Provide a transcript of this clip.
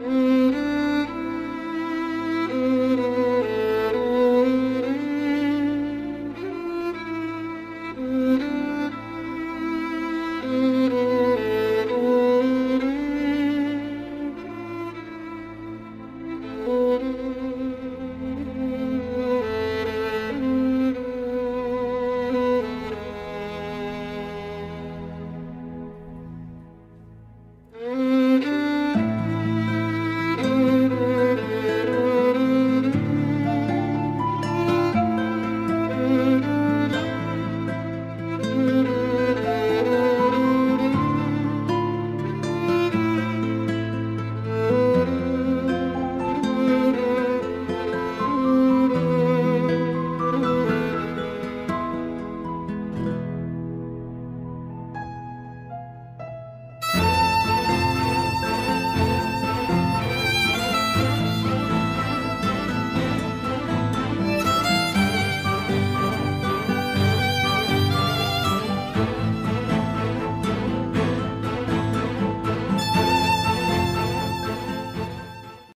Mm.